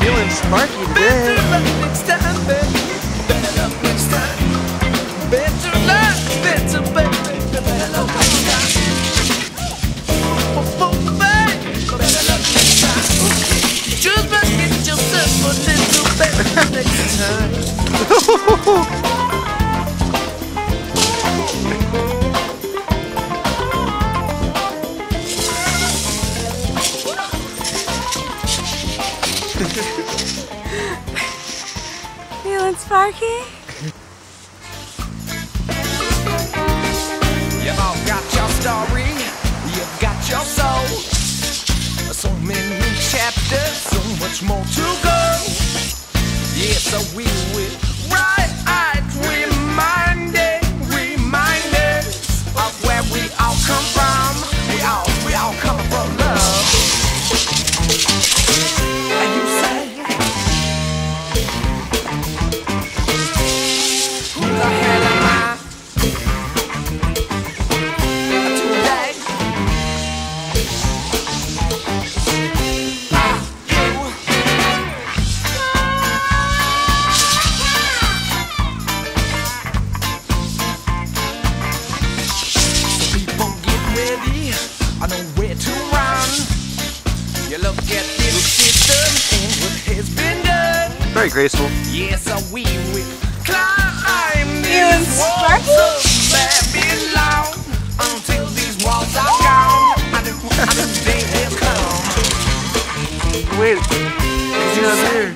Feeling sparky today. Feeling sparky? You all got your story, you've got your soul. So many chapters, so much more to go. Yeah, so we Very graceful. Yes, we will climb Feeling these walls sparky? of Babylon until these walls are gone. I do, I do, day will come. Wait, is he not there?